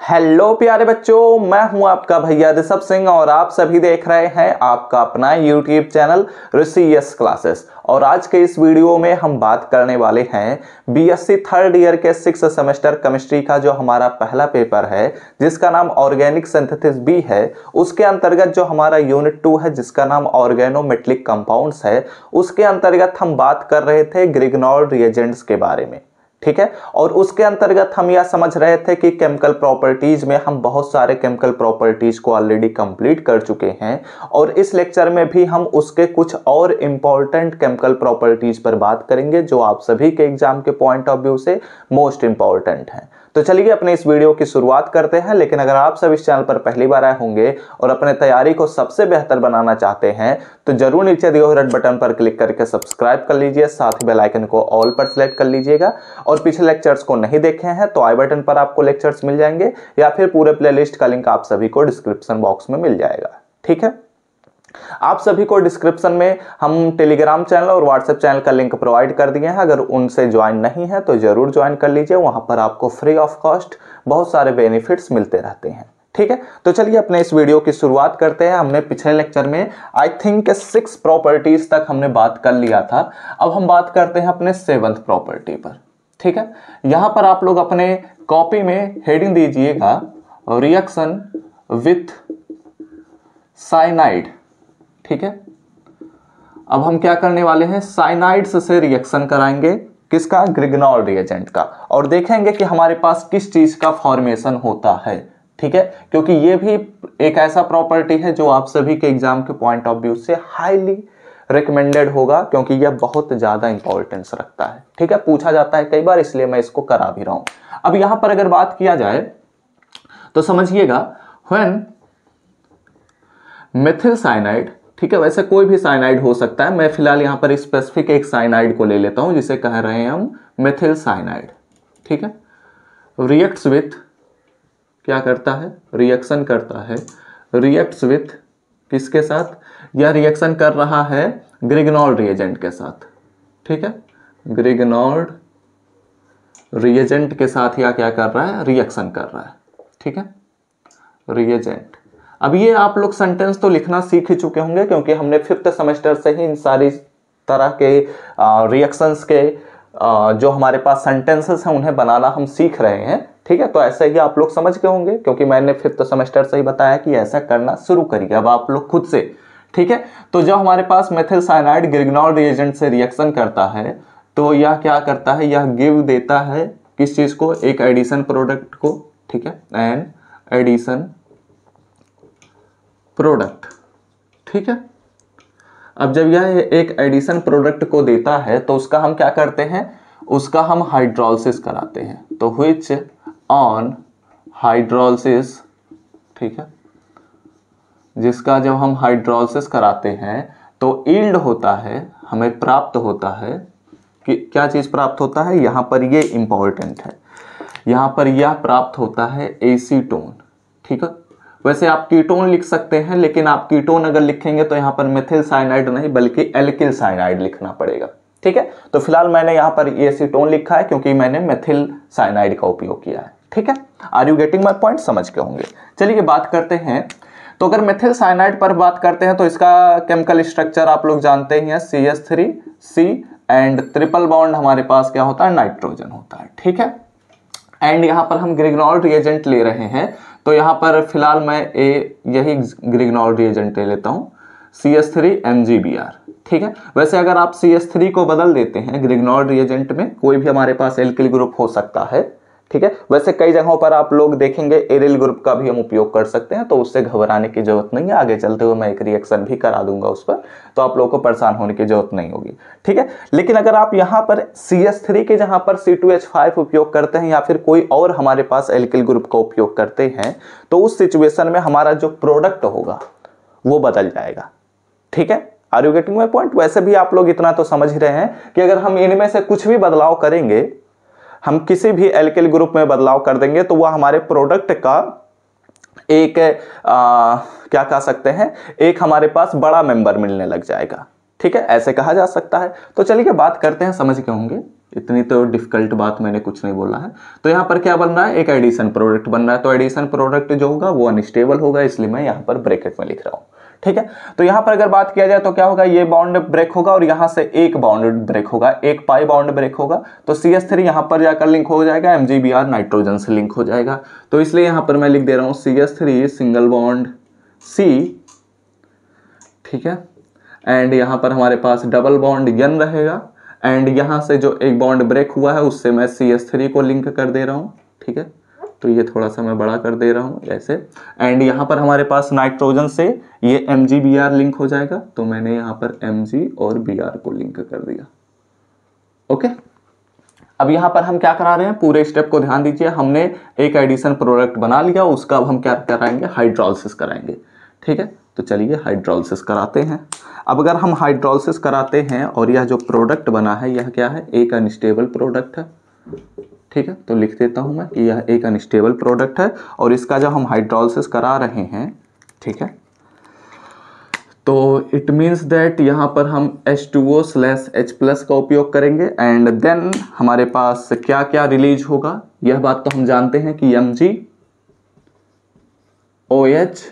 Hello प्यारे बच्चों, मैं हूँ आपका भैया ऋषभ सिंह और आप सभी देख रहे हैं आपका अपना YouTube channel Rishi Yes Classes. और आज के इस वीडियो में हम बात करने वाले हैं बीएससी थर्ड ईयर के सिक्स सेमेस्टर केमिस्ट्री का जो हमारा पहला पेपर है, जिसका नाम ऑर्गेनिक सिंथेसिस बी है। उसके अंतर्गत जो हमारा यूनिट टू है, जिसका नाम ऑर्गेनोमेट्रिक कंपाउंड्स है, उसके अंतर्गत हम बात कर रहे थे ग्रिग्नॉल रिएजेंट्स के बारे में। ठीक है? और उसके अंतर्गत हम यह समझ रहे थे कि केमिकल प्रॉपर्टीज़ में हम बहुत सारे केमिकल प्रॉपर्टीज़ को ऑलरेडी कंप्लीट कर चुके हैं और इस लेक्चर में भी हम उसके कुछ और इंपॉर्टेंट केमिकल प्रॉपर्टीज़ पर बात करेंगे जो आप सभी के एग्ज़ाम के पॉइंट ऑफ़ व्यू से मोस्ट इंपॉर्टेंट हैं। तो चलिए अपने इस वीडियो की शुरुआत करते हैं, लेकिन अगर आप सब इस चैनल पर पहली बार आए होंगे और अपने तैयारी को सबसे बेहतर बनाना चाहते हैं तो ज़रूर नीचे दिए हुए रेड बटन पर क्लिक करके सब्सक्राइब कर लीजिए, साथ ही बेलाइकन को ऑल पर सिलेक्ट कर लीजिएगा। और पिछले लेक्चर्स को नहीं देखे हैं तो आई बटन पर आपको लेक्चर्स मिल जाएँगे, या फिर पूरे प्लेलिस्ट का लिंक आप सभी को डिस्क्रिप्शन बॉक्स में मिल जाएगा। ठीक है? आप सभी को डिस्क्रिप्शन में हम टेलीग्राम चैनल और व्हाट्सएप चैनल का लिंक प्रोवाइड कर दिए हैं। अगर उनसे ज्वाइन नहीं है तो ज़रूर ज्वाइन कर लीजिए। वहाँ पर आपको फ्री ऑफ़ कॉस्ट बहुत सारे बेनिफिट्स मिलते रहते हैं। ठीक है? तो चलिए अपने इस वीडियो की शुरुआत करते हैं। हमने पिछले लेक्चर में आई थिंक सिक्स प्रॉपर्टीज़ तक हमने बात कर लिया था। अब हम बात करते हैं अपने सेवंथ प्रॉपर्टी पर। ठीक है? यहाँ पर आप लोग अपने कॉपी में हेडिंग दीजिएगा रिएक्शन विथ साइनाइड ठीक है? अब हम क्या करने वाले हैं? साइनाइड्स से रिएक्शन कराएँगे। किसका? ग्रिगनॉल रिएजेंट का। और देखेंगे कि हमारे पास किस चीज़ का फॉर्मेशन होता है। ठीक है? क्योंकि ये भी एक ऐसा प्रॉपर्टी है जो आप सभी के एग्ज़ाम के पॉइंट ऑफ़ व्यू से हाईली रिकमेंडेड होगा, क्योंकि यह बहुत ज़्यादा इंपॉर्टेंस रखता है। ठीक है? पूछा जाता है कई बार, इसलिए मैं इसको करा भी रहा हूँ। अब यहाँ पर अगर बात किया जाए तो समझिएगा व्हेन मिथिल साइनाइड ठीक है, वैसे कोई भी साइनाइड हो सकता है। मैं फ़िलहाल यहाँ पर स्पेसिफिक एक साइनाइड को ले लेता हूँ, जिसे कह रहे हैं हम मेथिल साइनाइड ठीक है? रिएक्ट्स विथ क्या करता है? रिएक्शन करता है। रिएक्ट्स विथ किसके साथ? यह रिएक्शन कर रहा है ग्रिगनॉल रिएजेंट के साथ। ठीक है? ग्रिगनॉल रिएजेंट के साथ या क्या कर रहा है? रिएक्शन कर रहा है। ठीक है? रिएजेंट अब ये आप लोग सेंटेंस तो लिखना सीख ही चुके होंगे क्योंकि हमने फिफ्थ सेमेस्टर से ही इन सारी तरह के रिएक्शंस के आ, जो हमारे पास सेंटेंसेस हैं उन्हें बनाना हम सीख रहे हैं। ठीक है? तो ऐसे ही आप लोग समझ गए होंगे क्योंकि मैंने फिफ्थ सेमेस्टर से ही बताया कि ऐसा करना शुरू करिए अब आप लोग खुद से। ठीक है? तो जब हमारे पास मेथिल साइनाइड ग्रिगनॉल रिएजेंट से रिएक्शन करता है तो यह क्या करता है? यह गिव देता है किस चीज़ को? एक एडिशन प्रोडक्ट को। ठीक है? And addition product. ठीक है? अब जब यह एक एडिशन प्रोडक्ट को देता है तो उसका हम क्या करते हैं? उसका हम हाइड्रोलिसिस कराते हैं। तो विच ऑन हाइड्रोलिसिस ठीक है? जिसका जब हम हाइड्रोलिसिस कराते हैं तो ईल्ड होता है, हमें प्राप्त होता है कि क्या चीज़ प्राप्त होता है? यहाँ पर ये इंपॉर्टेंट है। यहाँ पर यह प्राप्त होता है एसीटोन ठीक है? वैसे आप कीटोन लिख सकते हैं, लेकिन आप कीटोन अगर लिखेंगे तो यहाँ पर मिथिल साइनाइड नहीं, बल्कि एल्किल साइनाइड लिखना पड़ेगा। ठीक है? तो फ़िलहाल मैंने यहाँ पर एसीटोन लिखा है, क्योंकि मैंने मिथिल साइनाइड का उपयोग किया है। ठीक है? Are you getting my point समझ के होंगे। चलिए बात करते हैं। तो अगर मिथिल साइनाइड पर बात करते हैं तो इसका केमिकल स्ट्रक्चर आप लोग जानते ही हैं C S three C and triple bond हमारे पास क्या होता है? नाइट्रोजन होता है। ठीक है? एंड यहाँ पर हम ग्रिग्नॉल रिएजेंट ले रहे हैं। तो यहाँ पर फ़िलहाल मैं ए यही ग्रिग्नोलॉजी रिएजेंट ले लेता हूँ। C S three M G B R ठीक है? वैसे अगर आप सी एस थ्री को बदल देते हैं ग्रिग्नोल रिएजेंट में, कोई भी हमारे पास एल्किल ग्रुप हो सकता है। ठीक है? वैसे कई जगहों पर आप लोग देखेंगे एरिल ग्रुप का भी हम उपयोग कर सकते हैं तो उससे घबराने की ज़रूरत नहीं है, आगे चलते हुए मैं एक रिएक्शन भी करा दूँगा उस पर तो आप लोगों को परेशान होने की ज़रूरत नहीं होगी, ठीक है? लेकिन अगर आप यहाँ पर सी एस थ्री के जहाँ पर सी टू एच फाइव उपयोग करते हैं, या फिर कोई और हमारे पास एल्किल ग्रुप का उपयोग करते हैं तो उस सिचुएशन में हमारा जो प्रोडक्ट होगा, वो बदल जाएगा, ठीक है? Are you getting my point वैसे भी आप लोग इतना तो समझ रहे हैं कि अगर हम इनमें से कुछ भी बदलाव करेंगे हम किसी भी एल्किल ग्रुप में बदलाव कर देंगे तो वह हमारे प्रोडक्ट का एक आ, क्या कह सकते हैं एक हमारे पास बड़ा मेंबर मिलने लग जाएगा। ठीक है? ऐसे कहा जा सकता है। तो चलिए बात करते हैं समझ के होंगे? इतनी तो डिफ़िकल्ट बात मैंने कुछ नहीं बोला है। तो यहाँ पर क्या बन रहा है? एक एडिशन प्रोडक्ट बन रहा है। तो एडिशन प्रोडक्ट जो होगा वो अनस्टेबल होगा इसलिए मैं यहाँ पर ब्रैकेट में लिख रहा हूँ। ठीक है? तो यहाँ पर अगर बात किया जाए तो क्या होगा? ये बाउंड ब्रेक होगा और यहाँ से एक बाउंड ब्रेक होगा, एक पाई बाउंड ब्रेक होगा। तो सी एस थ्री यहाँ पर जाकर लिंक हो जाएगा M G B R nitrogen से लिंक हो जाएगा। तो इसलिए यहाँ पर मैं लिख दे रहा हूँ C S three single bond C ठीक है? एंड यहाँ पर हमारे पास डबल बॉन्ड यन रहेगा। एंड यहाँ से जो एक बॉन्ड ब्रेक हुआ है, उससे मैं सी एस थ्री को लिंक कर दे रहा हूँ, ठीक है? तो ये थोड़ा सा मैं बड़ा कर दे रहा हूँ ऐसे। एंड यहाँ पर हमारे पास नाइट्रोजन से ये M G B R link हो जाएगा तो मैंने यहाँ पर एम जी और बी आर को लिंक कर दिया। ओके अब यहाँ पर हम क्या करा रहे हैं? पूरे स्टेप को ध्यान दीजिए। हमने एक एडिशन प्रोडक्ट बना लिया, उसका अब हम क्या कराएँगे? हाइड्रोलिसिस कराएँगे। ठीक है? तो चलिए हाइड्रोलिसिस कराते हैं। अब अगर हम हाइड्रोलिसिस कराते हैं और यह जो प्रोडक्ट बना है, यह क्या है? एक अनस्टेबल प्रोडक्ट है। ठीक है? तो लिख देता हूँ मैं कि यह एक अनस्टेबल प्रोडक्ट है और इसका जब हम हाइड्रोलिस करा रहे हैं, ठीक है? तो इट मीन्स दैट यहाँ पर हम H two O slash H plus का उपयोग करेंगे एंड देन हमारे पास क्या क्या रिलीज़ होगा? यह बात तो हम जानते हैं कि M G O H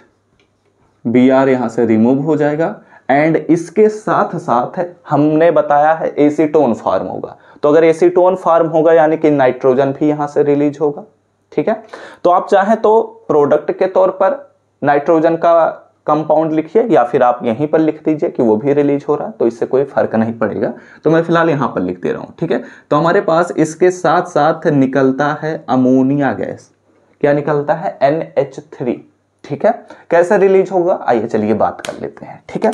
B R यहाँ से रिमूव हो जाएगा एंड इसके साथ साथ हमने बताया है एसीटोन फॉर्म होगा तो अगर एसीटोन फार्म होगा, यानी कि नाइट्रोजन भी यहाँ से रिलीज़ होगा, ठीक है? तो आप चाहें तो प्रोडक्ट के तौर पर नाइट्रोजन का कंपाउंड लिखिए, या फिर आप यहीं पर लिख दीजिए कि वो भी रिलीज़ हो रहा है तो इससे कोई फ़र्क नहीं पड़ेगा। तो मैं फ़िलहाल यहाँ पर लिख दे रहा हूँ, ठीक है? तो हमारे पास इसके साथ साथ निकलता है अमोनिया गैस। क्या निकलता है? NH3 ठीक है? कैसे रिलीज़ होगा? आइए चलिए बात कर लेते हैं, ठीक है?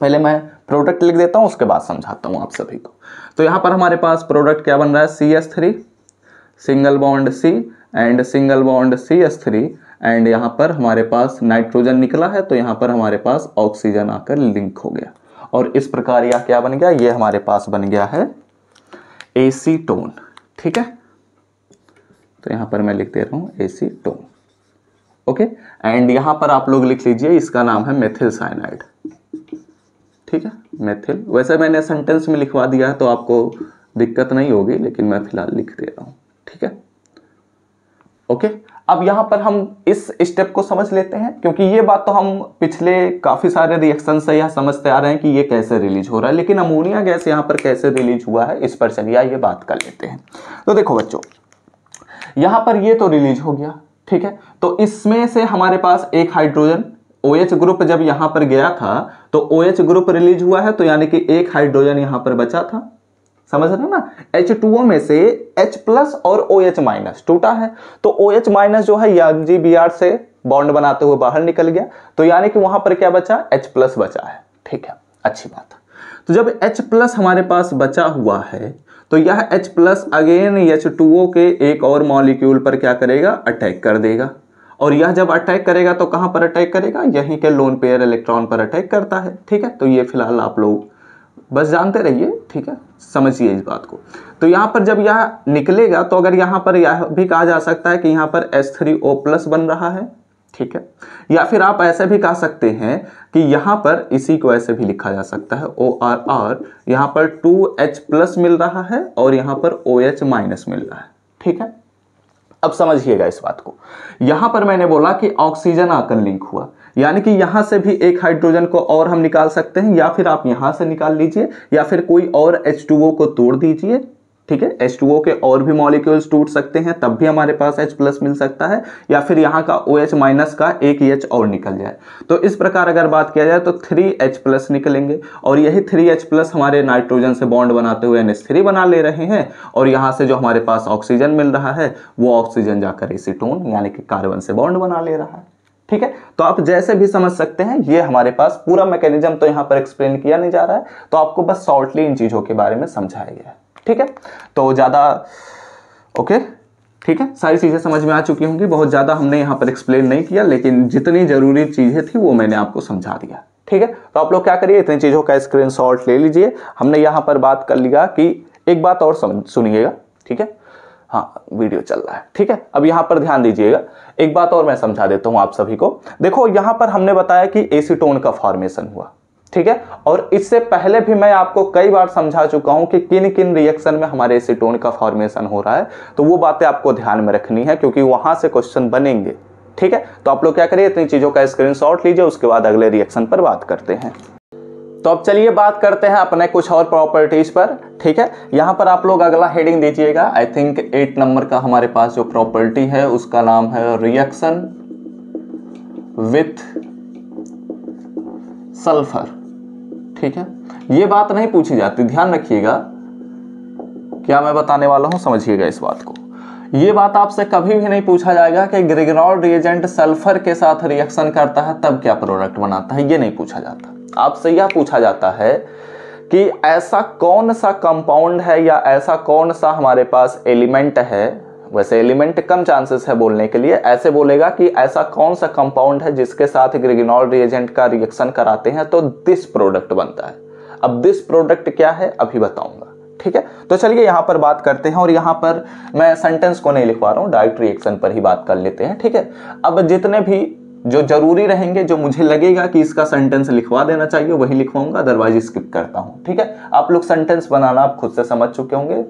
पहले मैं प्रोडक्ट लिख देता हूँ, उसके बाद समझाता हूँ आप सभी को। तो यहाँ पर हमारे पास प्रोडक्ट क्या बन रहा है? C S three single bond C and single bond C S three and यहाँ पर हमारे पास नाइट्रोजन निकला है तो यहाँ पर हमारे पास ऑक्सीजन आकर लिंक हो गया। और इस प्रकार यह क्या बन गया? ये हमारे पास बन गया है एसीटोन ठीक है? तो यहाँ पर मैं लिख दे रहा हूँ एसीटोन ओके? एंड यहाँ पर आप लोग लिख लीजिए, इसका नाम है मेथिल साइनाइड ठीक है, मैथिल। वैसे मैंने सेंटेंस में लिखवा दिया है तो आपको दिक्कत नहीं होगी, लेकिन मैं फ़िलहाल लिख दे रहा हूँ। ठीक है? ओके? अब यहाँ पर हम इस स्टेप को समझ लेते हैं, क्योंकि ये बात तो हम पिछले काफ़ी सारे रिएक्शन से यह समझते आ रहे हैं कि ये कैसे रिलीज़ हो रहा है, लेकिन अमोनिया गैस यहाँ पर कैसे रिलीज़ हुआ है, इस पर चलिए ये बात कर लेते हैं। तो देखो बच्चों, यहाँ पर ये तो रिलीज़ हो गया, ठीक है? तो इसमें से हमारे पास एक हाइड्रोजन ओ OH ग्रुप जब यहाँ पर गया था तो ओ OH ग्रुप रिलीज़ हुआ है तो यानी कि एक हाइड्रोजन यहाँ पर बचा था। समझ रहे ना? H2O में से H प्लस और OH माइनस टूटा है। तो OH माइनस जो है जी बी आर से बॉन्ड बनाते हुए बाहर निकल गया। तो यानी कि वहाँ पर क्या बचा? H प्लस बचा है। ठीक है, अच्छी बात। तो जब H प्लस हमारे पास बचा हुआ है तो यह H प्लस अगेन H2O के एक और मॉलिक्यूल पर क्या करेगा? अटैक कर देगा। और यह जब अटैक करेगा तो कहाँ पर अटैक करेगा? यहीं के लोन पेयर इलेक्ट्रॉन पर अटैक करता है, ठीक है? तो ये फ़िलहाल आप लोग बस जानते रहिए, ठीक है? समझिए इस बात को। तो यहाँ पर जब यह निकलेगा तो अगर यहाँ पर यह भी कहा जा सकता है कि यहाँ पर O प्लस बन रहा है, ठीक है? या फिर आप ऐसे भी कह सकते हैं कि यहाँ पर इसी को ऐसे भी लिखा जा सकता है ओ आर आर यहाँ पर टू एच प्लस मिल रहा है और यहाँ पर ओ एच माइनस मिल रहा है, ठीक है? अब समझिएगा इस बात को। यहाँ पर मैंने बोला कि ऑक्सीजन आकर लिंक हुआ। यानी कि यहाँ से भी एक हाइड्रोजन को और हम निकाल सकते हैं, या फिर आप यहाँ से निकाल लीजिए, या फिर कोई और H2O को तोड़ दीजिए। ठीक है? एच टू ओ के और भी मॉलिक्यूल्स टूट सकते हैं, तब भी हमारे पास एच प्लस मिल सकता है, या फिर यहाँ का ओ एच माइनस का एक एच और निकल जाए। तो इस प्रकार अगर बात किया जाए तो थ्री एच प्लस निकलेंगे, और यही थ्री एच प्लस हमारे नाइट्रोजन से बॉन्ड बनाते हुए NH3 बना ले रहे हैं, और यहाँ से जो हमारे पास ऑक्सीजन मिल रहा है, वो ऑक्सीजन जाकर एसीटोन यानी कि कार्बन से बॉन्ड बना ले रहा है। ठीक है? तो आप जैसे भी समझ सकते हैं, ये हमारे पास पूरा मैकेनिज्म तो यहाँ पर एक्सप्लेन किया नहीं जा रहा है तो आपको बस शॉर्टली इन चीज़ों के बारे में समझाया गया है। ठीक है? तो ज़्यादा ओके ठीक है? सारी चीज़ें समझ में आ चुकी होंगी। बहुत ज़्यादा हमने यहाँ पर एक्सप्लेन नहीं किया, लेकिन जितनी ज़रूरी चीज़ें थी वो मैंने आपको समझा दिया। ठीक है? तो आप लोग क्या करिए? इतनी चीज़ों का स्क्रीन ले लीजिए। हमने यहाँ पर बात कर लिया कि एक बात और सुनिएगा। ठीक है? हाँ वीडियो चल रहा है। ठीक है? अब यहाँ पर ध्यान दीजिएगा। एक बात और मैं समझा देता हूँ आप सभी को। देखो, यहाँ पर हमने बताया कि एसीटोन का फॉर्मेशन हुआ। ठीक है? और इससे पहले भी मैं आपको कई बार समझा चुका हूँ कि किन किन रिएक्शन में हमारे एसीटोन का फॉर्मेशन हो रहा है। तो वो बातें आपको ध्यान में रखनी है, क्योंकि वहाँ से क्वेश्चन बनेंगे। ठीक है? तो आप लोग क्या करिए, इतनी चीज़ों का स्क्रीनशॉट लीजिए, उसके बाद अगले रिएक्शन पर बात करते हैं। तो अब चलिए बात करते हैं अपने कुछ और प्रॉपर्टीज़ पर। ठीक है? यहाँ पर आप लोग अगला हेडिंग दीजिएगा। आई थिंक एट नंबर का हमारे पास जो प्रॉपर्टी है, उसका नाम है रिएक्शन विथ सल्फ़र ठीक है? ये बात नहीं पूछी जाती, ध्यान रखिएगा। क्या मैं बताने वाला हूँ? समझिएगा इस बात को। ये बात आपसे कभी भी नहीं पूछा जाएगा कि ग्रिगनॉल रिएजेंट सल्फ़र के साथ रिएक्शन करता है, तब क्या प्रोडक्ट बनाता है, ये नहीं पूछा जाता। आपसे यह पूछा जाता है कि ऐसा कौन सा कंपाउंड है या ऐसा कौन सा हमारे पास एलिमेंट है वैसे एलिमेंट कम चांसेस है बोलने के लिए। ऐसे बोलेगा कि ऐसा कौन सा कंपाउंड है जिसके साथ ग्रिगिनॉल रिएजेंट का रिएक्शन कराते हैं तो दिस प्रोडक्ट बनता है। अब दिस प्रोडक्ट क्या है, अभी बताऊँगा। ठीक है? तो चलिए यहाँ पर बात करते हैं और यहाँ पर मैं सेंटेंस को नहीं लिखवा रहा हूँ डायरेक्ट रिएक्शन पर ही बात कर लेते हैं। ठीक है? अब जितने भी जो ज़रूरी रहेंगे, जो मुझे लगेगा कि इसका सेंटेंस लिखवा देना चाहिए, वही लिखवाऊँगा अदरवाइज़ स्किप करता हूँ। ठीक है? आप लोग सेंटेंस बनाना आप खुद से समझ चुके होंगे।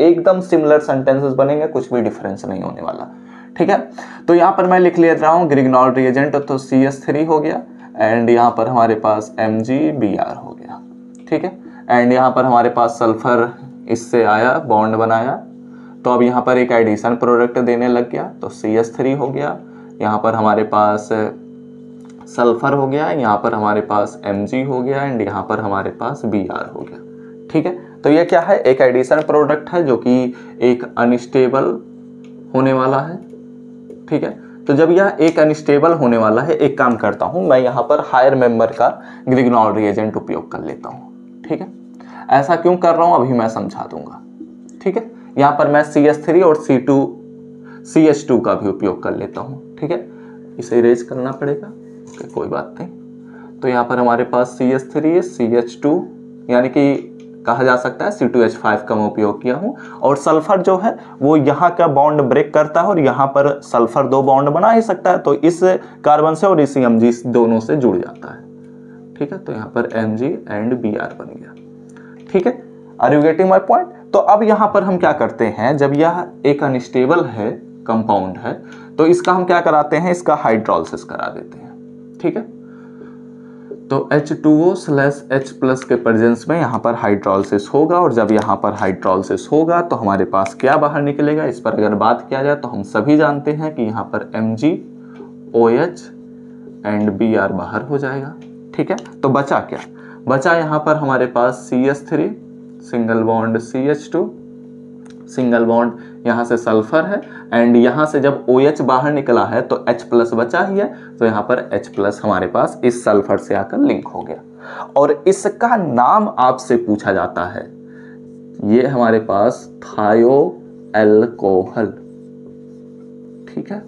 एकदम सिमिलर सेंटेंसेस बनेंगे, कुछ भी डिफरेंस नहीं होने वाला। ठीक है? तो यहाँ पर मैं लिख ले रहा हूँ ग्रिगनॉल रिएजेंट तो सी एस थ्री हो गया एंड यहाँ पर हमारे पास एम जी बी आर हो गया। ठीक है? एंड यहाँ पर हमारे पास सल्फ़र इससे आया बॉन्ड बनाया। तो अब यहाँ पर एक एडिशन प्रोडक्ट देने लग गया तो सी एस थ्री हो गया। यहाँ पर हमारे पास सल्फ़र हो गया, यहाँ पर हमारे पास एम जी हो गया एंड यहाँ पर हमारे पास बी आर हो गया। ठीक है? तो ये क्या है? एक एडिशन प्रोडक्ट है जो कि एक अनस्टेबल होने वाला है। ठीक है? तो जब यह एक अनस्टेबल होने वाला है, एक काम करता हूँ, मैं यहाँ पर हायर मेंबर का ग्रिगनॉल रिएजेंट उपयोग कर लेता हूँ। ठीक है? ऐसा क्यों कर रहा हूँ? अभी मैं समझा दूँगा। ठीक है? यहाँ पर मैं सी एस थ्री और C two C H two का भी उपयोग कर लेता हूँ। ठीक है? इसे इरेज करना पड़ेगा। कोई बात नहीं। तो यहाँ पर हमारे पास C S three C H two यानी कि कहा जा सकता है सी टू एच फाइव का मैं उपयोग किया हूँ। और सल्फ़र जो है, वो यहाँ का बॉन्ड ब्रेक करता है और यहाँ पर सल्फ़र दो बॉन्ड बना ही सकता है। तो इस कार्बन से और इस एम दोनों से जुड़ जाता है। ठीक है? तो यहाँ पर एमजी एंड बी बन गया। ठीक है? Are you getting my point तो अब यहाँ पर हम क्या करते हैं, जब यह एक अनस्टेबल है कंपाउंड है तो इसका हम क्या कराते हैं? इसका हाइड्रोलिस करा देते हैं। ठीक है? तो H2O स्लैश एच प्लस के प्रेजेंस में यहाँ पर हाइड्रोलिस होगा और जब यहाँ पर हाइड्रोलिस होगा तो हमारे पास क्या बाहर निकलेगा? इस पर अगर बात किया जाए तो हम सभी जानते हैं कि यहाँ पर M G O H and B R बाहर हो जाएगा। ठीक है? तो बचा क्या? बचा यहाँ पर हमारे पास C S three single bond C H two single bond यहाँ से सल्फ़र है एंड यहाँ से जब ओ OH बाहर निकला है तो H प्लस बचा ही है तो यहाँ पर H प्लस हमारे पास इस सल्फ़र से आकर लिंक हो गया। और इसका नाम आपसे पूछा जाता है, ये हमारे पास थायो एल्कोहल ठीक है?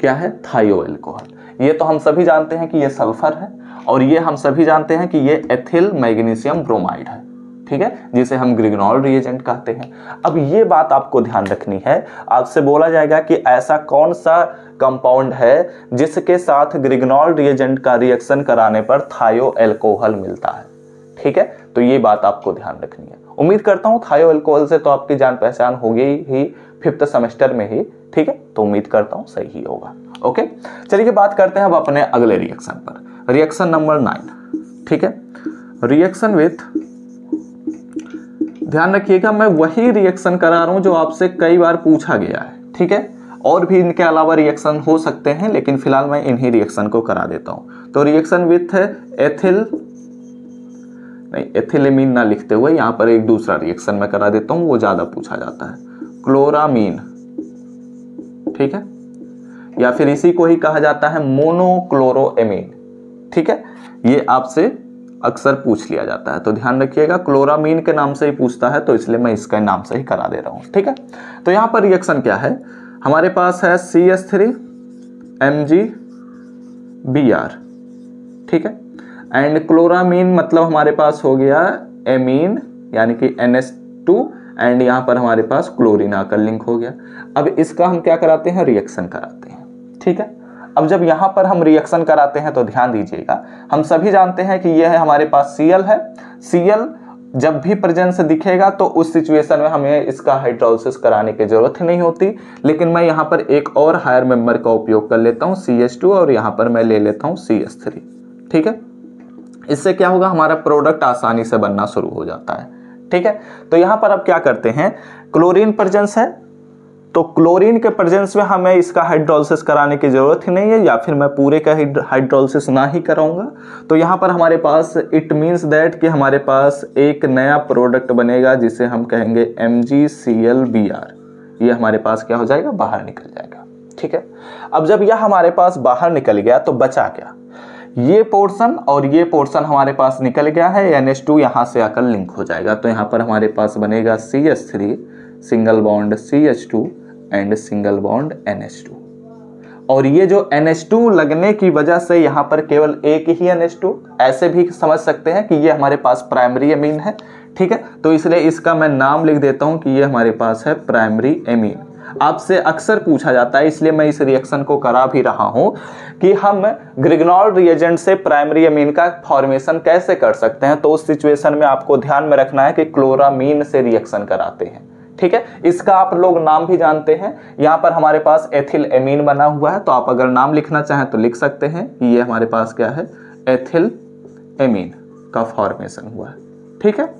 क्या है? थायो एल्कोहल ये तो हम सभी जानते हैं कि ये सल्फ़र है, और ये हम सभी जानते हैं कि ये एथिल मैग्नीशियम ब्रोमाइड है। ठीक है, जिसे हम ग्रिगनॉल रिएजेंट कहते हैं। अब ये बात आपको ध्यान रखनी है। आपसे बोला जाएगा कि ऐसा कौन सा कंपाउंड है जिसके साथ ग्रिगनॉल रिएजेंट का रिएक्शन कराने पर थायो एल्कोहल मिलता है? ठीक है तो ये बात आपको ध्यान रखनी है। उम्मीद करता हूँ थायो एल्कोहल से तो आपकी जान पहचान होगी ही फिफ्थ सेमेस्टर में ही। ठीक है तो उम्मीद करता हूँ सही ही होगा। ओके चलिए बात करते हैं अब अपने अगले रिएक्शन पर। रिएक्शन नंबर नाइन ठीक है? रिएक्शन विथ ध्यान रखिएगा, मैं वही रिएक्शन करा रहा हूँ जो आपसे कई बार पूछा गया है, ठीक है? और भी इनके अलावा रिएक्शन हो सकते हैं, लेकिन फ़िलहाल मैं इन्हीं रिएक्शन को करा देता हूँ। तो रिएक्शन विथ एथिल नहीं एथिलेमीन ना लिखते हुए यहाँ पर एक दूसरा रिएक्शन मैं करा देता हूँ, वो ज़्यादा पूछा जाता है। क्लोरामीन ठीक है? या फिर इसी को ही कहा जाता है मोनोक्लोरोएमीन ठीक है? ये आपसे अक्सर पूछ लिया जाता है। तो ध्यान रखिएगा, क्लोरामीन के नाम से ही पूछता है तो इसलिए मैं इसके नाम से ही करा दे रहा हूँ, ठीक है? तो यहाँ पर रिएक्शन क्या है? हमारे पास है C S three M G B R ठीक है? एंड क्लोरामीन मतलब हमारे पास हो गया एमीन यानी कि एन एस टू एंड यहाँ पर हमारे पास क्लोरीन आकर लिंक हो गया। अब इसका हम क्या कराते हैं? रिएक्शन कराते हैं, ठीक है? अब जब यहाँ पर हम रिएक्शन कराते हैं तो ध्यान दीजिएगा। हम सभी जानते हैं कि यह है हमारे पास Cl है। Cl जब भी प्रेजेंस दिखेगा तो उस सिचुएशन में हमें इसका हाइड्रोलिसिस कराने की ज़रूरत ही नहीं होती। लेकिन मैं यहाँ पर एक और हायर मेंबर का उपयोग कर लेता हूँ सी और यहाँ पर मैं ले लेता हूँ सी ठीक है? इससे क्या होगा, हमारा प्रोडक्ट आसानी से बनना शुरू हो जाता है। ठीक है? तो यहाँ पर अब क्या करते हैं? क्लोरीन प्रेजेंस है। तो क्लोरीन के प्रेजेंस में हमें इसका हाइड्रोलिसिस कराने की ज़रूरत ही नहीं है, या फिर मैं पूरे का हाइड्रोलिसिस ना ही कराऊँगा। तो यहाँ पर हमारे पास इट मीन्स दैट कि हमारे पास एक नया प्रोडक्ट बनेगा, जिसे हम कहेंगे एम ये हमारे पास क्या हो जाएगा? बाहर निकल जाएगा। ठीक है? अब जब यह हमारे पास बाहर निकल गया तो बचा क्या? ये पोर्शन और ये पोर्शन हमारे पास निकल गया है एन एच टू यहाँ से आकर लिंक हो जाएगा। तो यहाँ पर हमारे पास बनेगा C S three single bond C H two and single bond NH2 और ये जो NH2 लगने की वजह से यहाँ पर केवल एक ही NH2 ऐसे भी समझ सकते हैं कि ये हमारे पास प्राइमरी एमीन है, ठीक है? तो इसलिए इसका मैं नाम लिख देता हूँ कि ये हमारे पास है प्राइमरी एमीन आपसे अक्सर पूछा जाता है, इसलिए मैं इस रिएक्शन को करा भी रहा हूँ कि हम ग्रिग्नॉल रिएजेंट से प्राइमरी अमीन का फॉर्मेशन कैसे कर सकते हैं? तो उस सिचुएशन में आपको ध्यान में रखना है कि क्लोरामीन से रिएक्शन कराते हैं। ठीक है? इसका आप लोग नाम भी जानते हैं। यहाँ पर हमारे पास एथिल एमीन बना हुआ है। तो आप अगर नाम लिखना चाहें तो लिख सकते हैं कि ये हमारे पास क्या है? एथिल एमीन का फॉर्मेशन हुआ है। ठीक है?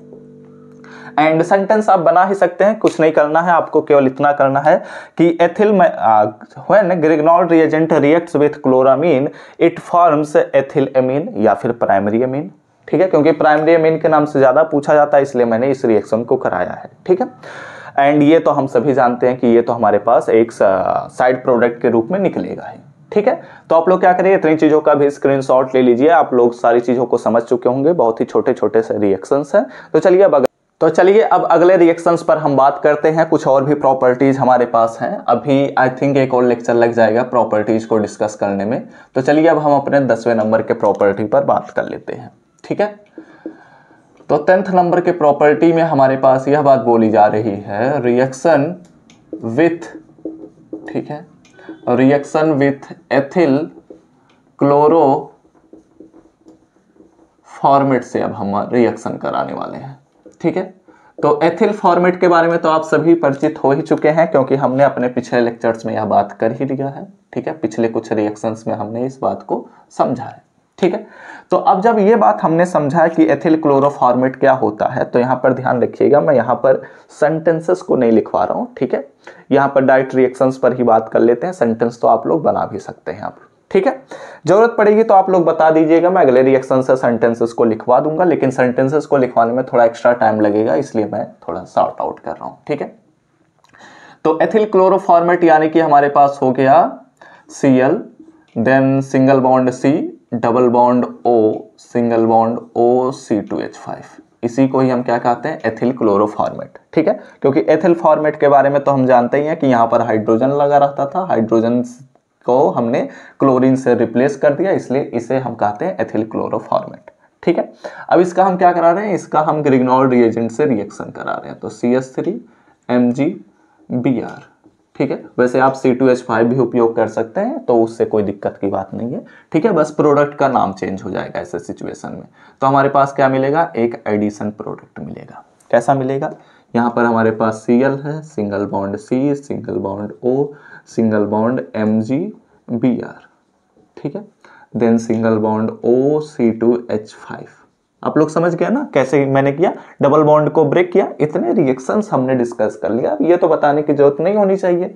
एंड सेंटेंस आप बना ही सकते हैं। कुछ नहीं करना है। आपको केवल इतना करना है कि ethyl when Grignard reagent reacts with chloramine it forms ethyl amine या फिर प्राइमरी एमीन ठीक है? क्योंकि प्राइमरी एमीन के नाम से ज़्यादा पूछा जाता है, इसलिए मैंने इस रिएक्शन को कराया है। ठीक है? एंड ये तो हम सभी जानते हैं कि ये तो हमारे पास एक साइड प्रोडक्ट के रूप में निकलेगा ही। ठीक है? तो आप लोग क्या करिए इतनी चीज़ों का भी स्क्रीनशॉट ले लीजिए। आप लोग सारी चीज़ों को समझ चुके होंगे। बहुत ही छोटे छोटे से रिएक्शंस हैं। तो चलिए अब तो चलिए अब अगले रिएक्शंस पर हम बात करते हैं। कुछ और भी प्रॉपर्टीज़ हमारे पास हैं। अभी आई थिंक एक और लेक्चर लग जाएगा प्रॉपर्टीज़ को डिस्कस करने में। तो चलिए अब हम अपने दसवें नंबर के प्रॉपर्टी पर बात कर लेते हैं। ठीक है? तो टेंथ नंबर के प्रॉपर्टी में हमारे पास यह बात बोली जा रही है रिएक्शन विथ ठीक है? Reaction with ethyl chloroformate से अब हम रिएक्शन कराने वाले हैं, ठीक है? तो एथिल फॉर्मेट के बारे में तो आप सभी परिचित हो ही चुके हैं, क्योंकि हमने अपने पिछले लेक्चर्स में यह बात कर ही लिया है, ठीक है? पिछले कुछ रिएक्शंस में हमने इस बात को समझा है। ठीक है? तो अब जब ये बात हमने समझा कि एथिल क्लोरोफॉर्मेट क्या होता है तो यहाँ पर ध्यान रखिएगा, मैं यहाँ पर सेंटेंसेस को नहीं लिखवा रहा हूँ, ठीक है? यहाँ पर डायरेक्ट रिएक्शंस पर ही बात कर लेते हैं सेंटेंस तो आप लोग बना भी सकते हैं आप, ठीक है? ज़रूरत पड़ेगी तो आप लोग बता दीजिएगा, मैं अगले रिएक्शन से सेंटेंसेस को लिखवा दूँगा, लेकिन सेंटेंसेस को लिखवाने में थोड़ा एक्स्ट्रा टाइम लगेगा, इसलिए मैं थोड़ा सॉर्ट आउट कर रहा हूँ, ठीक है? तो एथिल क्लोरोफॉर्मेट यानी कि हमारे पास हो गया C L then single bond C double bond O single bond O C two H five इसी को ही हम क्या कहते हैं? एथिल क्लोरोफॉर्मेट ठीक है? क्योंकि एथिल फॉर्मेट के बारे में तो हम जानते ही हैं कि यहाँ पर हाइड्रोजन लगा रहता था। हाइड्रोजन को हमने क्लोरीन से रिप्लेस कर दिया, इसलिए इसे हम कहते हैं एथिल क्लोरोफॉर्मेट ठीक है? अब इसका हम क्या करा रहे हैं? इसका हम ग्रिग्नॉल रिएजेंट से रिएक्शन करा रहे हैं। तो C S three M G B R ठीक है? वैसे आप सी टू एच फाइव भी उपयोग कर सकते हैं तो उससे कोई दिक्कत की बात नहीं है। ठीक है? बस प्रोडक्ट का नाम चेंज हो जाएगा ऐसे सिचुएशन में। तो हमारे पास क्या मिलेगा? एक एडिशन प्रोडक्ट मिलेगा। कैसा मिलेगा? यहाँ पर हमारे पास सी एल है single bond C single bond O single bond M G B R ठीक है? Then single bond O C two H five आप लोग समझ गए ना कैसे मैंने किया? डबल बॉन्ड को ब्रेक किया। इतने रिएक्शंस हमने डिस्कस कर लिया। ये तो बताने की ज़रूरत नहीं होनी चाहिए।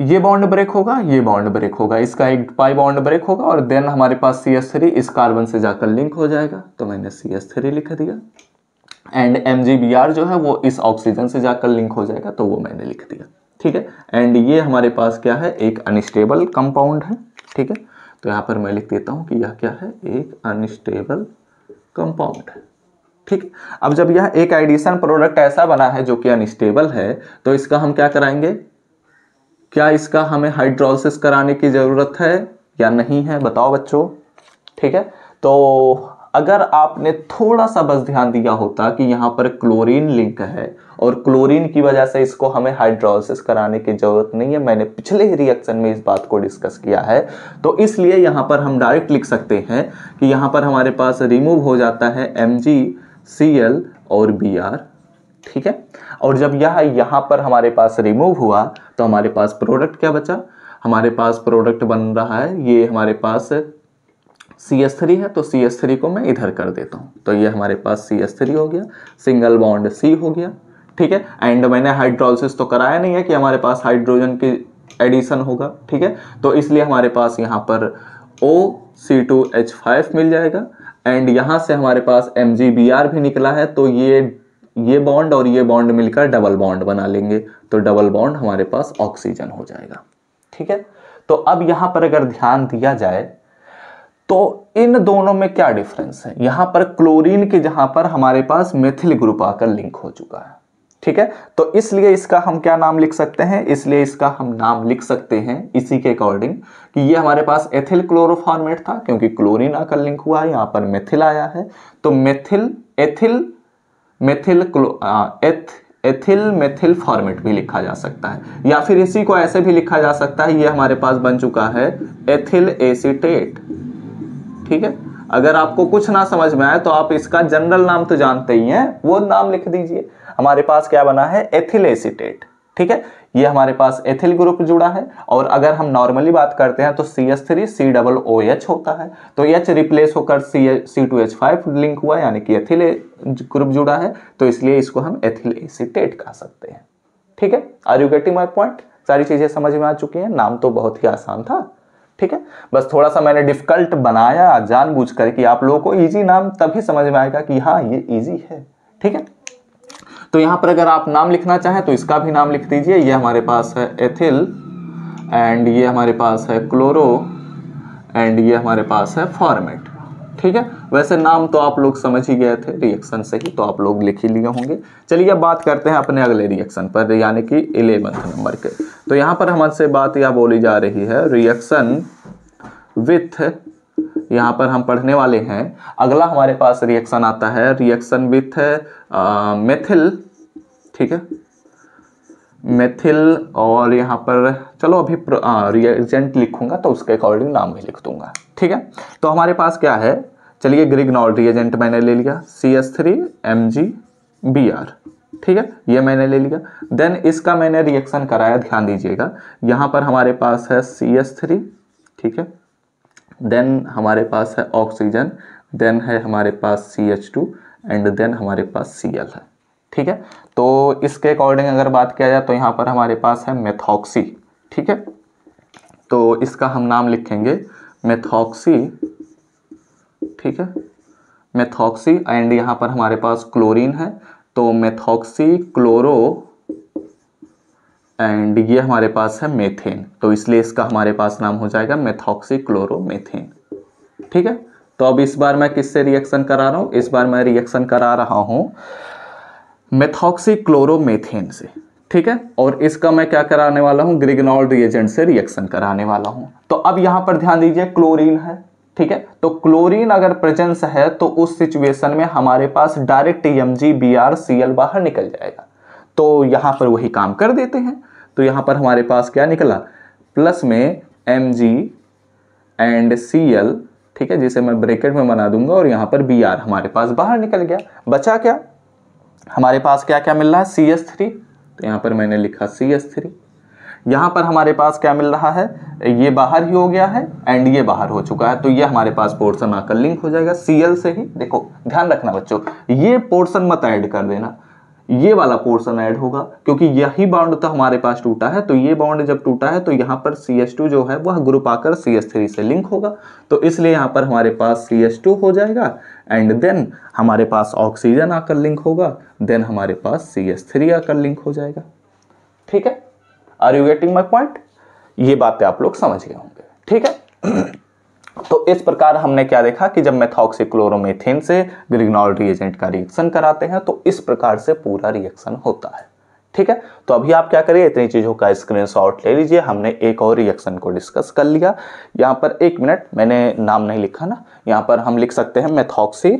ये बॉन्ड ब्रेक होगा, ये बॉन्ड ब्रेक होगा, इसका एक पाई बॉन्ड ब्रेक होगा और देन हमारे पास सी एस थ्री इस कार्बन से जाकर लिंक हो जाएगा। तो मैंने सी एस थ्री लिख दिया। And M G B R जो है वो इस ऑक्सीजन से जाकर लिंक हो जाएगा तो वो मैंने लिख दिया। ठीक है? एंड ये हमारे पास क्या है? एक अनस्टेबल कंपाउंड है। ठीक है? तो यहाँ पर मैं लिख देता हूँ कि यह क्या है? एक अनस्टेबल कंपाउंड ठीक? अब जब यह एक एडिशन प्रोडक्ट ऐसा बना है जो कि अनस्टेबल है तो इसका हम क्या कराएँगे? क्या इसका हमें हाइड्रोलिस कराने की ज़रूरत है या नहीं है? बताओ बच्चों। ठीक है? तो अगर आपने थोड़ा सा बस ध्यान दिया होता कि यहाँ पर क्लोरीन लिंक है और क्लोरीन की वजह से इसको हमें हाइड्रोलिसिस कराने की ज़रूरत नहीं है, मैंने पिछले ही रिएक्शन में इस बात को डिस्कस किया है तो इसलिए यहाँ पर हम डायरेक्ट लिख सकते हैं कि यहाँ पर हमारे पास रिमूव हो जाता है एम और बी ठीक है? और जब यह यहाँ पर हमारे पास रिमूव हुआ तो हमारे पास प्रोडक्ट क्या बचा? हमारे पास प्रोडक्ट बन रहा है, ये हमारे पास सी एस थ्री है तो सी एस थ्री को मैं इधर कर देता हूँ। तो ये हमारे पास सी एस थ्री हो गया सिंगल बॉन्ड सी हो गया, ठीक है? एंड मैंने हाइड्रोलिस तो कराया नहीं है कि हमारे पास हाइड्रोजन की एडिशन होगा, ठीक है? तो इसलिए हमारे पास यहाँ पर O C two H five मिल जाएगा एंड यहाँ से हमारे पास एम जी बी आर भी निकला है तो ये ये बॉन्ड और ये बॉन्ड मिलकर डबल बॉन्ड बना लेंगे तो डबल बॉन्ड हमारे पास ऑक्सीजन हो जाएगा, ठीक है? तो अब यहाँ पर अगर ध्यान दिया जाए तो इन दोनों में क्या डिफरेंस है? यहाँ पर क्लोरीन के जहाँ पर हमारे पास मेथिल ग्रुप आकर लिंक हो चुका है। ठीक है? तो इसलिए इसका हम क्या नाम लिख सकते हैं? इसलिए इसका हम नाम लिख सकते हैं इसी के अकॉर्डिंग कि ये हमारे पास एथिल क्लोरोफॉर्मेट था, क्योंकि क्लोरीन आकर लिंक हुआ है, यहाँ पर मेथिल आया है। तो मेथिल एथिल मेथिल क्लो एथ एथिल मेथिल फॉर्मेट भी लिखा जा सकता है। या फिर इसी को ऐसे भी लिखा जा सकता है, ये हमारे पास बन चुका है एथिल एसिटेट ठीक है? अगर आपको कुछ ना समझ में आए तो आप इसका जनरल नाम तो जानते ही हैं। वो नाम लिख दीजिए। हमारे पास क्या बना है? एथिल एसिटेट ठीक है? ये हमारे पास एथिल ग्रुप जुड़ा है। और अगर हम नॉर्मली बात करते हैं तो C S three C double O H होता है। तो एच रिप्लेस होकर C C two H five link हुआ यानी कि एथिल ग्रुप जुड़ा है। तो इसलिए इसको हम एथिल एसिटेट कह सकते हैं। ठीक है? Are you getting my point सारी चीज़ें समझ में आ चुकी हैं। नाम तो बहुत ही आसान था। ठीक है? बस थोड़ा सा मैंने डिफ़िकल्ट बनाया जानबूझ कर कि आप लोगों को इजी नाम तभी समझ में आएगा कि हाँ ये इजी है। ठीक है? तो यहाँ पर अगर आप नाम लिखना चाहें तो इसका भी नाम लिख दीजिए। ये हमारे पास है एथिल एंड ये हमारे पास है क्लोरो एंड ये हमारे पास है फॉर्मेट ठीक है? वैसे नाम तो आप लोग समझ ही गए थे रिएक्शन से ही तो आप लोग लिख ही लिए होंगे। चलिए अब बात करते हैं अपने अगले रिएक्शन पर, यानी कि इलेवंथ नंबर के। तो यहाँ पर हमसे बात यह बोली जा रही है रिएक्शन विथ यहाँ पर हम पढ़ने वाले हैं। अगला हमारे पास रिएक्शन आता है रिएक्शन विथ मेथिल ठीक है? मेथिल और यहाँ पर, चलो अभी रिएजेंट लिखूँगा तो उसके अकॉर्डिंग नाम भी लिख दूँगा, ठीक है? तो हमारे पास क्या है? चलिए ग्रिगनॉल रिएजेंट मैंने ले लिया C S three M G B R ठीक है, ये मैंने ले लिया। देन इसका मैंने रिएक्शन कराया, ध्यान दीजिएगा। यहाँ पर हमारे पास है सी एस थ्री ठीक है। देन हमारे पास है ऑक्सीजन देन है हमारे पास C H two and then हमारे पास सी एल है, ठीक है। तो इसके अकॉर्डिंग अगर बात किया जाए तो यहाँ पर हमारे पास है मेथॉक्सी ठीक है। तो इसका हम नाम लिखेंगे मेथॉक्सी ठीक है। मेथॉक्सी एंड यहाँ पर हमारे पास क्लोरीन है। तो मेथॉक्सी क्लोरो एंड ये हमारे पास है मेथेन तो इसलिए इसका हमारे पास नाम हो जाएगा मेथॉक्सी क्लोरोमेथेन ठीक है? तो अब इस बार मैं किससे रिएक्शन करा रहा हूँ? इस बार मैं रिएक्शन करा रहा हूँ मेथॉक्सी क्लोरोमेथेन से. ठीक है? और इसका मैं क्या कराने वाला हूँ? ग्रिगनॉल रिएजेंट से रिएक्शन कराने वाला हूँ. तो अब यहाँ पर ध्यान दीजिए क्लोरीन है। ठीक है? तो क्लोरीन अगर प्रेजेंस है तो उस सिचुएशन में हमारे पास direct M G B R C L बाहर निकल जाएगा। तो यहाँ पर वही काम कर देते हैं। तो यहाँ पर हमारे पास क्या निकला? प्लस में M G and C L ठीक है, जिसे मैं ब्रेकेट में बना दूँगा, और यहाँ पर बी आर हमारे पास बाहर निकल गया। बचा क्या? हमारे पास क्या क्या मिल रहा है? सी एस थ्री तो यहाँ पर मैंने लिखा सी एस थ्री यहाँ पर हमारे पास क्या मिल रहा है? ये बाहर ही हो गया है एंड ये बाहर हो चुका है। तो ये हमारे पास पोर्सन आकर लिंक हो जाएगा सीएल से ही। देखो, ध्यान रखना बच्चों, ये पोर्सन मत ऐड कर देना। ये वाला पोर्शन ऐड होगा, क्योंकि यही बाउंड तो हमारे पास टूटा है। तो ये बाउंड जब टूटा है तो यहाँ पर सी एस टू जो है, वह ग्रुप आकर सी एस थ्री से लिंक होगा। तो इसलिए यहाँ पर हमारे पास सी एस टू हो जाएगा एंड देन हमारे पास ऑक्सीजन आकर लिंक होगा। देन हमारे पास सी एस थ्री आकर लिंक हो जाएगा। ठीक है? Are you getting my point ये बातें आप लोग समझ गए होंगे। ठीक है? तो इस प्रकार हमने क्या देखा कि जब मेथॉक्सिक्लोरोमेथेन से ग्रिग्नॉल रिएजेंट का रिएक्शन कराते हैं तो इस प्रकार से पूरा रिएक्शन होता है। ठीक है? तो अभी आप क्या करिए, इतनी चीज़ों का स्क्रीनशॉट ले लीजिए। हमने एक और रिएक्शन को डिस्कस कर लिया। यहाँ पर एक मिनट मैंने नाम नहीं लिखा ना। यहाँ पर हम लिख सकते हैं मेथॉक्सी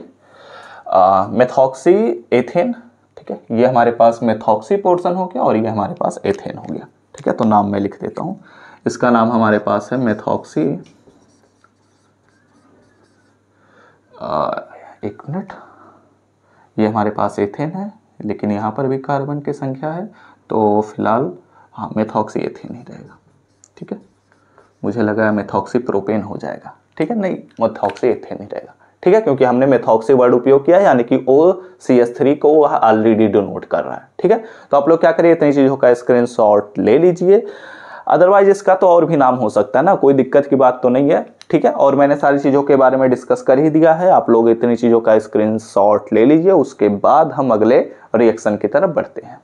मेथॉक्सी एथेन ठीक है? ये हमारे पास मेथॉक्सी पोर्सन हो गया और ये हमारे पास एथेन हो गया। ठीक है तो नाम मैं लिख देता हूँ। इसका नाम हमारे पास है मेथॉक्सी एक मिनट। ये हमारे पास एथेन है, लेकिन यहाँ पर भी कार्बन की संख्या है तो फ़िलहाल हाँ मेथॉक्सी एथेन ही रहेगा। ठीक है? मुझे लगा मेथॉक्सी प्रोपेन हो जाएगा। ठीक है? नहीं मेथॉक्सी एथेन ही रहेगा। ठीक है? क्योंकि हमने मेथॉक्सी वर्ड उपयोग किया यानी कि ओ सी एस थ्री को वह ऑलरेडी डोनोट कर रहा है, ठीक है? तो आप लोग क्या करिए, इतनी चीज़ों का स्क्रीन ले लीजिए। अदरवाइज़ इसका तो और भी नाम हो सकता है ना, कोई दिक्कत की बात तो नहीं है, ठीक है? और मैंने सारी चीज़ों के बारे में डिस्कस कर ही दिया है, आप लोग इतनी चीज़ों का स्क्रीन ले लीजिए, उसके बाद हम अगले रिएक्शन की तरफ़ बढ़ते हैं।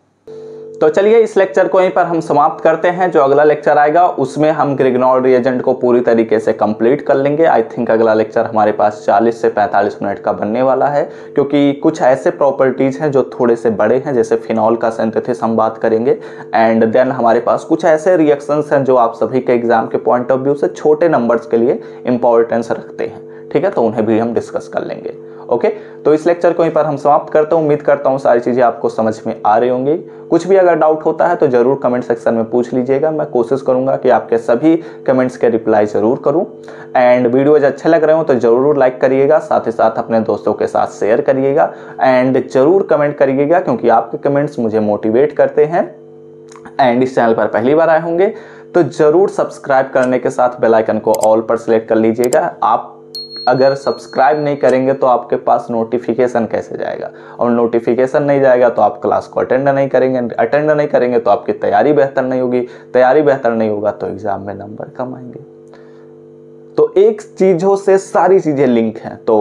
तो चलिए इस लेक्चर को यहीं पर हम समाप्त करते हैं। जो अगला लेक्चर आएगा, उसमें हम ग्रिग्नॉल रिएजेंट को पूरी तरीके से कंप्लीट कर लेंगे। आई थिंक अगला लेक्चर हमारे पास 40 से 45 मिनट का बनने वाला है, क्योंकि कुछ ऐसे प्रॉपर्टीज़ हैं जो थोड़े से बड़े हैं, जैसे फिनॉल का सिंथेसिस हम बात करेंगे। एंड देन हमारे पास कुछ ऐसे रिएक्शंस हैं जो आप सभी के एग्ज़ाम के पॉइंट ऑफ़ व्यू से छोटे नंबर्स के लिए इंपॉर्टेंस रखते हैं। ठीक है तो उन्हें भी हम डिस्कस कर लेंगे। ओके तो इस लेक्चर को यहीं पर हम समाप्त करते हैं। उम्मीद करता हूँ सारी चीज़ें आपको समझ में आ रही होंगी। कुछ भी अगर डाउट होता है तो ज़रूर कमेंट सेक्शन में पूछ लीजिएगा। मैं कोशिश करूँगा कि आपके सभी कमेंट्स के रिप्लाई ज़रूर करूँ। एंड वीडियोज़ अच्छे लग रहे हो तो ज़रूर लाइक करिएगा, साथ ही साथ अपने दोस्तों के साथ शेयर करिएगा। एंड ज़रूर कमेंट करिएगा क्योंकि आपके कमेंट्स मुझे मोटिवेट करते हैं। एंड इस चैनल पर पहली बार आए होंगे तो ज़रूर सब्सक्राइब करने के साथ बेल आइकन को ऑल पर सिलेक्ट कर लीजिएगा। आप अगर सब्सक्राइब नहीं करेंगे तो आपके पास नोटिफिकेशन कैसे जाएगा? और नोटिफिकेशन नहीं जाएगा तो आप क्लास को अटेंड नहीं करेंगे अटेंड नहीं करेंगे तो आपकी तैयारी बेहतर नहीं होगी। तैयारी बेहतर नहीं होगा तो एग्ज़ाम में नंबर कम आएँगे। तो एक चीज़ों से सारी चीज़ें लिंक हैं तो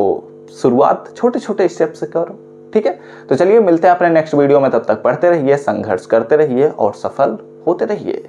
शुरुआत छोटे छोटे स्टेप से करो, ठीक है? तो चलिए मिलते हैं अपने नेक्स्ट वीडियो में, तब तक पढ़ते रहिए, संघर्ष करते रहिए और सफल होते रहिए।